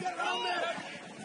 it!